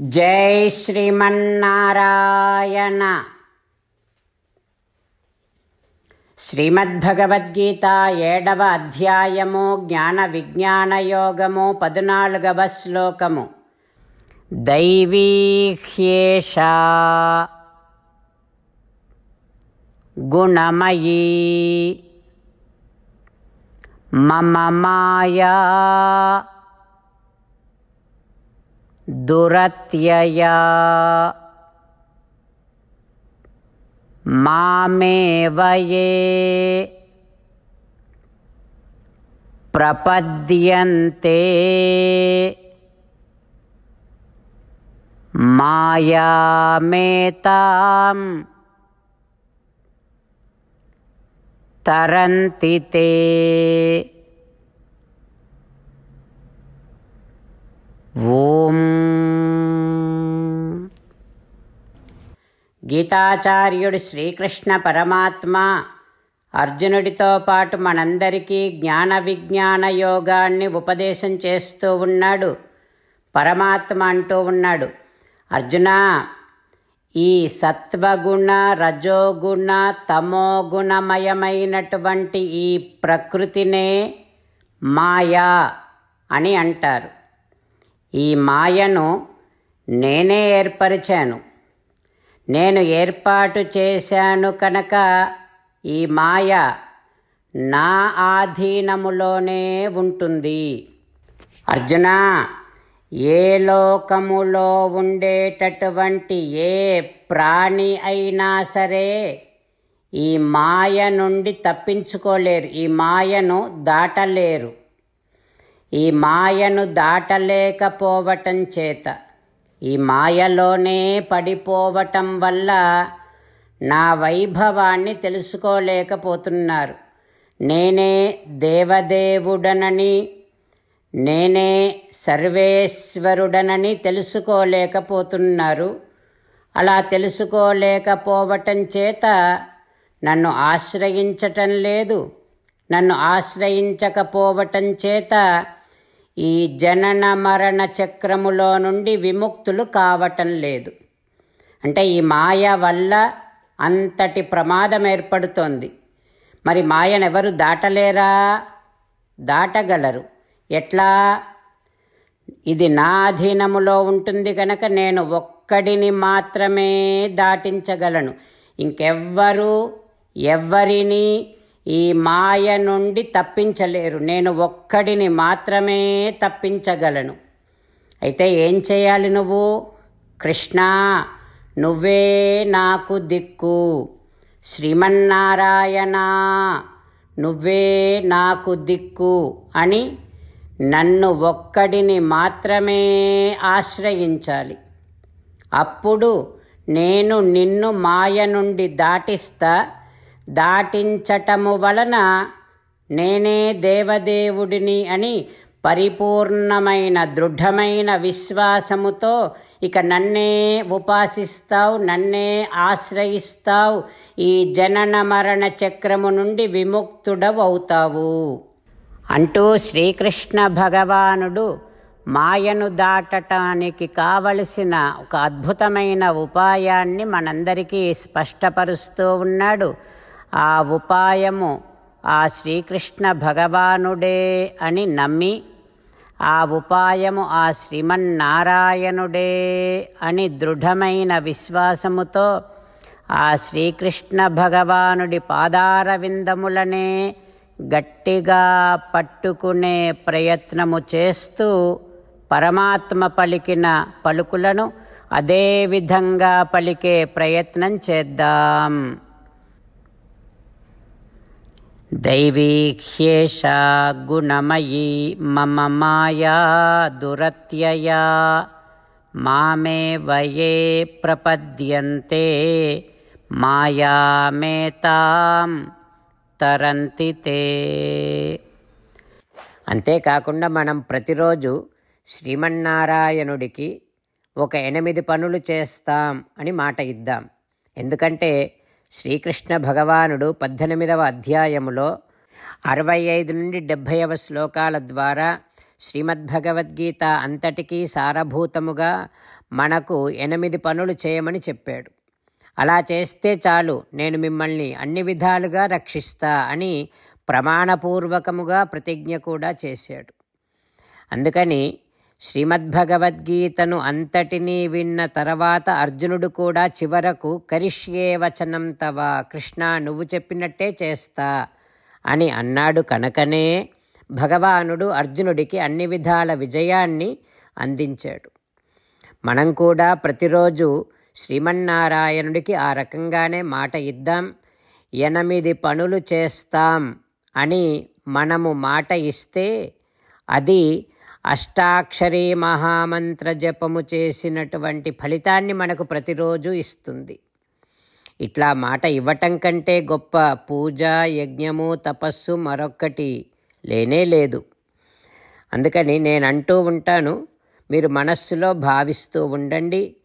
జై శ్రీమన్నారాయణ. శ్రీమద్భగవద్గీత ఏడవ అధ్యాయము జ్ఞాన విజ్ఞాన యోగము పద్నాలుగవ శ్లోకము. దైవీహ్యేష. గుణమయీ. మమ మాయా. दुरत्यया। मामेव ये प्रपद्यन्ते। मायामेतां तरन्ति ते। व గీతాచార్యుడు శ్రీకృష్ణ పరమాత్మ. అర్జునుడితో పాటు మనందరికీ జ్ఞాన విజ్ఞాన యోగాన్ని ఉపదేశం చేస్తూ ఉన్నాడు. పరమాత్మ అంటూ ఉన్నాడు. అర్జున ఈ సత్వగుణ రజోగుణ తమోగుణమయమైనటువంటి ఈ ప్రకృతినే మాయా అని అంటారు. ఈ మాయను నేనే ఏర్పరిచాను. నేను ఏర్పాటు చేశాను కనుక ఈ మాయ నా ఆధీనములోనే ఉంటుంది. అర్జున ఏ లోకములో ఉండేటటువంటి ఏ ప్రాణి అయినా సరే ఈ మాయ నుండి తప్పించుకోలేరు ఈ మాయను దాటలేరు. ఈ మాయను దాటలేకపోవటం చేత. ఈ మాయలోనే పడిపోవటం వల్ల నా వైభవాన్ని తెలుసుకోలేకపోతున్నారు. నేనే దేవదేవుడనని నేనే సర్వేశ్వరుడనని తెలుసుకోలేకపోతున్నారు. అలా తెలుసుకోలేకపోవటం చేత నన్ను ఆశ్రయించటం లేదు. నన్ను ఆశ్రయించకపోవటం చేత ఈ జనన మరణ చక్రములో నుండి విముక్తులు కావటం లేదు. అంటే ఈ మాయ వల్ల అంతటి ప్రమాదం ఏర్పడుతోంది. మరి మాయనెవరు దాటలేరా? దాటగలరు. ఎట్లా? ఇది నా అధీనములో ఉంటుంది కనుక నేను ఒక్కడిని మాత్రమే దాటించగలను. ఇంకెవ్వరు? ఎవ్వరిని ఈ మాయ నుండి తప్పించలేరు. నేను ఒక్కడిని మాత్రమే తప్పించగలను. అయితే ఏం చేయాలి నువ్వు? కృష్ణ నువ్వే నాకు దిక్కు. శ్రీమన్నారాయణ నువ్వే నాకు దిక్కు అని నన్ను ఒక్కడిని మాత్రమే ఆశ్రయించాలి. అప్పుడు నేను నిన్ను మాయ నుండి దాటిస్తా దాటించటము వలన నేనే దేవదేవుడిని అని పరిపూర్ణమైన దృఢమైన విశ్వాసముతో ఇక నన్నే ఉపాసిస్తావు నన్నే ఆశ్రయిస్తావు ఈ జనన మరణ చక్రము నుండి విముక్తుడవవుతావు. అంటూ శ్రీకృష్ణ భగవానుడు మాయను దాటటానికి కావలసిన ఒక అద్భుతమైన ఉపాయాన్ని మనందరికీ స్పష్టపరుస్తూ ఉన్నాడు. ఆ ఉపాయము ఆ శ్రీకృష్ణ భగవానుడే అని నమ్మి ఆ ఉపాయము ఆ శ్రీమన్నారాయణుడే అని దృఢమైన విశ్వాసముతో ఆ శ్రీకృష్ణ భగవానుడి పాదారవిందములనే గట్టిగా పట్టుకునే ప్రయత్నము చేస్తూ పరమాత్మ పలికిన పలుకులను అదే విధంగా పలికే ప్రయత్నం చేద్దాం. దైవీహ్యేషా గుణమయీ మమ మాయా దురత్యయా మామే వయే ప్రపద్యంతే మాయామేతాం తరంతి అంతేకాకుండా మనం ప్రతిరోజు శ్రీమన్నారాయణుడికి ఒక ఎనిమిది పనులు చేస్తాం అని మాట ఇద్దాం. ఎందుకంటే శ్రీకృష్ణ భగవానుడు పద్దెనిమిదవ అధ్యాయములో అరవై ఐదు నుండి డెబ్భైవ శ్లోకాల ద్వారా శ్రీమద్భగవద్గీత అంతటికీ సారభూతముగా మనకు ఎనిమిది పనులు చేయమని చెప్పాడు. అలా చేస్తే చాలు నేను మిమ్మల్ని అన్ని విధాలుగా రక్షిస్తా అని ప్రమాణపూర్వకముగా ప్రతిజ్ఞ కూడా చేశాడు. అందుకని శ్రీమద్భగవద్గీతను అంతటినీ విన్న తర్వాత అర్జునుడు కూడా చివరకు కరిష్యే వచనం తవ కృష్ణ నువ్వు చెప్పినట్టే చేస్తా అని అన్నాడు కనుకనే. భగవానుడు అర్జునుడికి అన్ని విధాల విజయాన్ని అందించాడు. మనం కూడా ప్రతిరోజు శ్రీమన్నారాయణుడికి ఆ రకంగానే మాట ఇద్దాం. ఎనిమిది పనులు చేస్తాం అని మనము మాట ఇస్తే అది అష్టాక్షరీ మహామంత్ర జపము చేసినటువంటి ఫలితాన్ని మనకు ప్రతిరోజు ఇస్తుంది. ఇట్లా మాట ఇవ్వటం కంటే గొప్ప పూజ యజ్ఞము తపస్సు మరొక్కటి లేనే లేదు. అందుకని నేను అంటూ ఉంటాను మీరు మనస్సులో భావిస్తూ ఉండండి.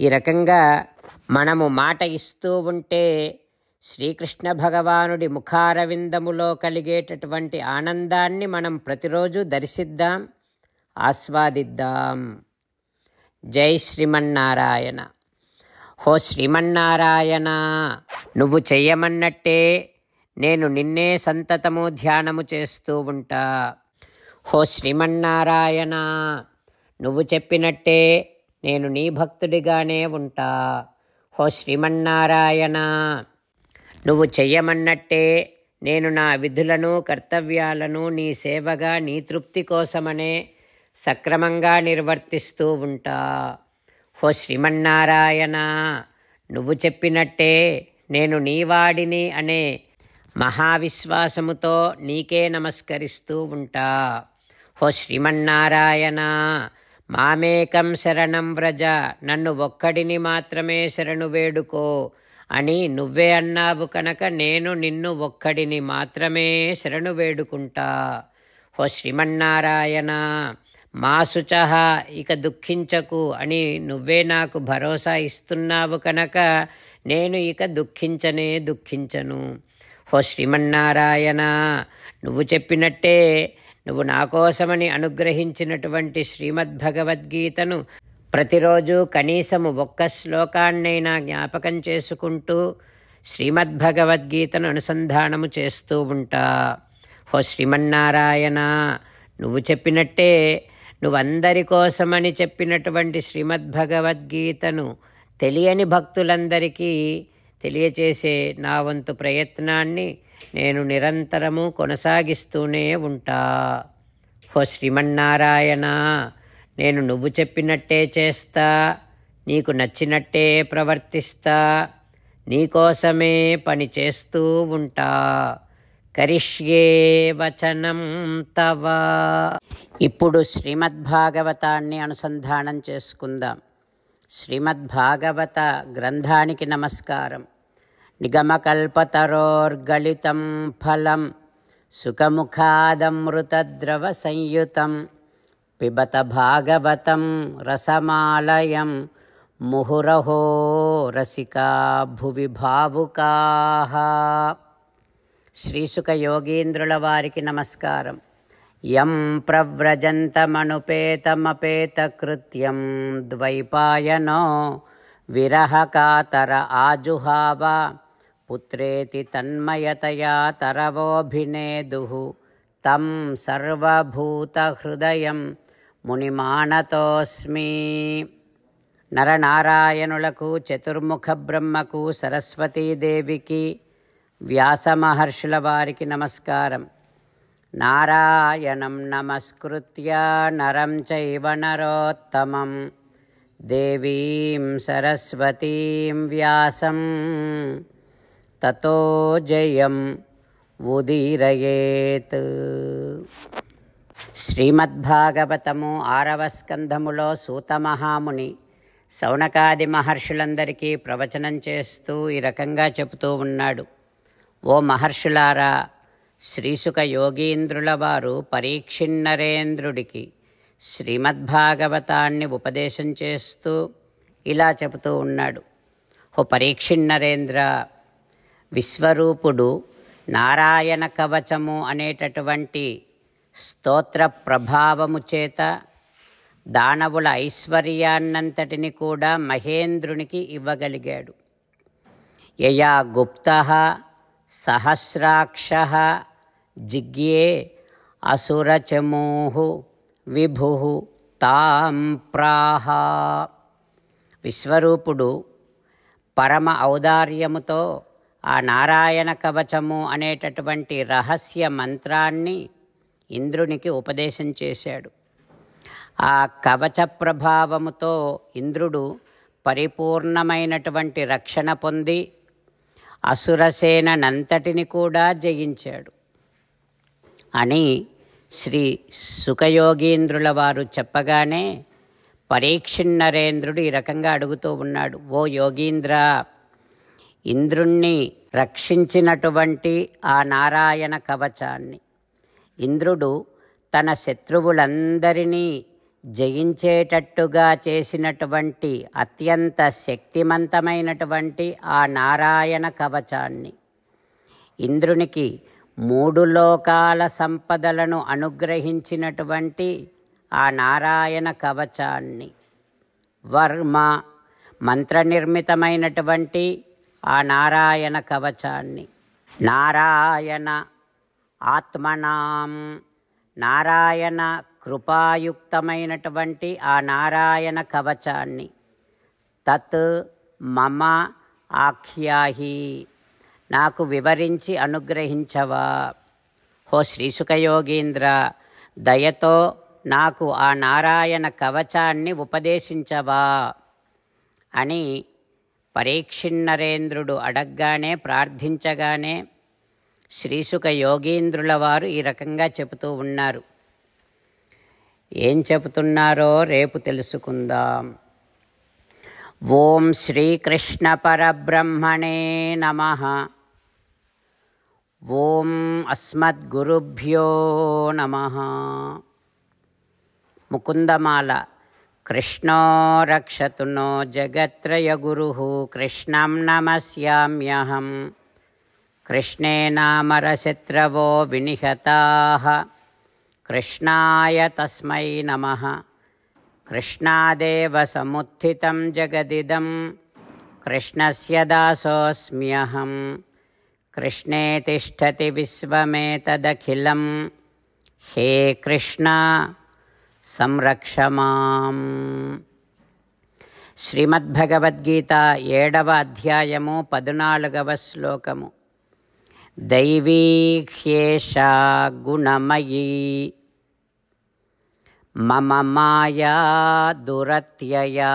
ఈ రకంగా మనము మాట ఇస్తూ ఉంటే శ్రీకృష్ణ భగవానుడి ముఖారవిందములో కలిగేటటువంటి ఆనందాన్ని మనం ప్రతిరోజు దర్శిద్దాం. ఆస్వాదిద్దాం. జై శ్రీమన్నారాయణ. హో శ్రీమన్నారాయణ నువ్వు చెయ్యమన్నట్టే నేను నిన్నే సంతతము ధ్యానము చేస్తూ ఉంటా. హో శ్రీమన్నారాయణ నువ్వు చెప్పినట్టే నేను నీ భక్తుడిగానే ఉంటా. హో శ్రీమన్నారాయణ నువ్వు చెయ్యమన్నట్టే నేను నా విధులను కర్తవ్యాలను నీ సేవగా నీ తృప్తి కోసమనే సక్రమంగా నిర్వర్తిస్తూ ఉంటా. హో శ్రీమన్నారాయణ నువ్వు చెప్పినట్టే నేను నీవాడిని అనే మహావిశ్వాసముతో నీకే నమస్కరిస్తూ ఉంటా. హో శ్రీమన్నారాయణ మామేకం శరణం వ్రజ నన్ను ఒక్కడిని మాత్రమే శరణు వేడుకో అని నువ్వే అన్నావు కనుక నేను నిన్ను ఒక్కడిని మాత్రమే శరణు వేడుకుంటా. హో శ్రీమన్నారాయణ మా ఇక దుఃఖించకు అని నువ్వే నాకు భరోసా ఇస్తున్నావు కనుక నేను ఇక దుఃఖించనే దుఃఖించను. హో శ్రీమన్నారాయణ నువ్వు చెప్పినట్టే నువ్వు నా కోసమని అనుగ్రహించినటువంటి శ్రీమద్భగవద్గీతను ప్రతిరోజు కనీసము ఒక్క శ్లోకాన్నైనా జ్ఞాపకం చేసుకుంటూ శ్రీమద్భగవద్గీతను అనుసంధానము చేస్తూ ఉంటా. హో శ్రీమన్నారాయణ నువ్వు చెప్పినట్టే నువ్వందరి కోసమని చెప్పినటువంటి శ్రీమద్భగవద్గీతను తెలియని భక్తులందరికీ తెలియచేసే నా వంతు ప్రయత్నాన్ని నేను నిరంతరము కొనసాగిస్తూనే ఉంటా. హో శ్రీమన్నారాయణ నేను నువ్వు చెప్పినట్టే చేస్తా నీకు నచ్చినట్టే ప్రవర్తిస్తా నీకోసమే పని చేస్తూ ఉంటా. కరిష్యే వచనం తవ. ఇప్పుడు శ్రీమద్భాగవతాన్ని అనుసంధానం చేసుకుందాం. శ్రీమద్భాగవత గ్రంథానికి నమస్కారం. నిగమకల్పతరోర్గళితం ఫలం సుఖముఖాదమృతద్రవ సంయుతం పిబత భాగవతం రసమాలయం ముహురహో రసికా భువి భావుకా శ్రీసుక యోగీంద్రుల వారికి నమస్కారం. యం ప్రవ్రజంతమనుపేతమపేతకృత్యం ద్వైపాయనో విరహకాతర ఆజుహావ పుత్రేతి తన్మయతయా తరవోభినేదు. తం సర్వభూతహృదయం మునిమానతోస్మి. నరనారాయణులకు చతుర్ముఖ బ్రహ్మకు సరస్వతీదేవికి వ్యాస మహర్షుల వారికి నమస్కారం. నారాయణం నమస్కృత్య నరం చైవ నరోత్తమం. దేవీం సరస్వతీం వ్యాసం. తతో జయం ఉదీరయేత్. శ్రీమద్భాగవతము ఆరవ స్కంధములో సూతమహాముని సౌనకాది మహర్షులందరికీ ప్రవచనం చేస్తూ ఈ రకంగా చెబుతూ ఉన్నాడు. ఓ మహర్షులారా శ్రీసుక యోగీంద్రుల వారు పరీక్షిన్నరేంద్రుడికి శ్రీమద్భాగవతాన్ని ఉపదేశం చేస్తూ ఇలా చెబుతూ ఉన్నాడు. ఓ పరీక్షిన్నరేంద్ర విశ్వరూపుడు నారాయణ కవచము అనేటటువంటి స్తోత్ర ప్రభావము చేత దానవుల ఐశ్వర్యాన్నంతటిని కూడా మహేంద్రునికి ఇవ్వగలిగాడు. యయా గుప్త సహస్రాక్ష జిగ్యే అసురచమూహు విభు తాం ప్రాహ. విశ్వరూపుడు పరమ ఔదార్యముతో ఆ నారాయణ కవచము అనేటటువంటి రహస్య మంత్రాన్ని ఇంద్రునికి ఉపదేశం చేశాడు. ఆ కవచ ప్రభావముతో ఇంద్రుడు పరిపూర్ణమైనటువంటి రక్షణ పొంది అసురసేనంతటిని కూడా జయించాడు. అని శ్రీ సుఖయోగీంద్రుల వారు చెప్పగానే పరీక్షిన్నరేంద్రుడు ఈ రకంగా అడుగుతూ ఉన్నాడు. ఓ యోగీంద్ర ఇంద్రుణ్ణి రక్షించినటువంటి ఆ నారాయణ కవచాన్ని. ఇంద్రుడు తన శత్రువులందరినీ జయించేటట్టుగా చేసినటువంటి అత్యంత శక్తిమంతమైనటువంటి ఆ నారాయణ కవచాన్ని. ఇంద్రునికి మూడు లోకాల సంపదలను అనుగ్రహించినటువంటి ఆ నారాయణ కవచాన్ని. వర్మ మంత్రనిర్మితమైనటువంటి ఆ నారాయణ కవచాన్ని. నారాయణ ఆత్మనాం. నారాయణ కృపాయుక్తమైనటువంటి ఆ నారాయణ కవచాన్ని. తత్ మమ ఆఖ్యాహి. నాకు వివరించి అనుగ్రహించవా. హో శ్రీసుఖయోగీంద్ర దయతో నాకు ఆ నారాయణ కవచాన్ని ఉపదేశించవా అని పరీక్షిన్నరేంద్రుడు అడగగానే ప్రార్థించగానే శ్రీసుఖ యోగీంద్రుల వారు ఈ రకంగా చెబుతూ ఉన్నారు. ఏం చెబుతున్నారో రేపు తెలుసుకుందాం. ఓం శ్రీకృష్ణ పరబ్రహ్మణే నమ. ఓం అస్మద్గురుభ్యో నమ. ముకుందమాల. కృష్ణో రక్షతునో జగత్రయ గురు. కృష్ణం నమస్యామ్యహం. కృష్ణే నామరశత్రవో వినిహతా. కృష్ణాయ తస్మై నమ. కృష్ణాదేవ సముత్థితం జగదిదం. కృష్ణస్య దాసోऽస్మ్యహం కృష్ణే తిష్టతి విశ్వమేతదఖిలం. హే కృష్ణ సంరక్ష మాం. శ్రీమద్భగవద్గీత ఏడవ అధ్యాయము పద్నాలుగవ శ్లోకము. दैवीह्येषा गुणमयी। मम माया दुरत्यया।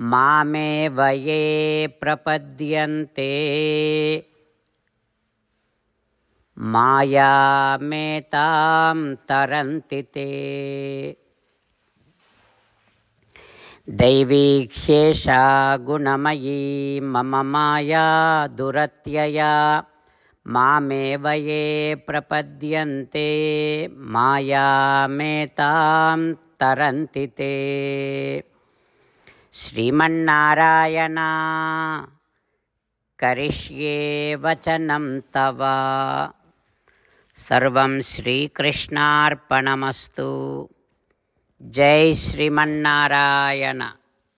मामेव ये प्रपद्यन्ते। मायामे तां तरन्ति ते। दैवीह्येषा गुणमयी मम माया दुरत्यया। मामेव ये प्रपद्यन्ते मायामेतां तरन्ति ते। श्रीमन्नारायण करिष्ये वचनं तव। सर्वं श्रीकृष्णार्पणमस्तु జై శ్రీమన్నారాయణ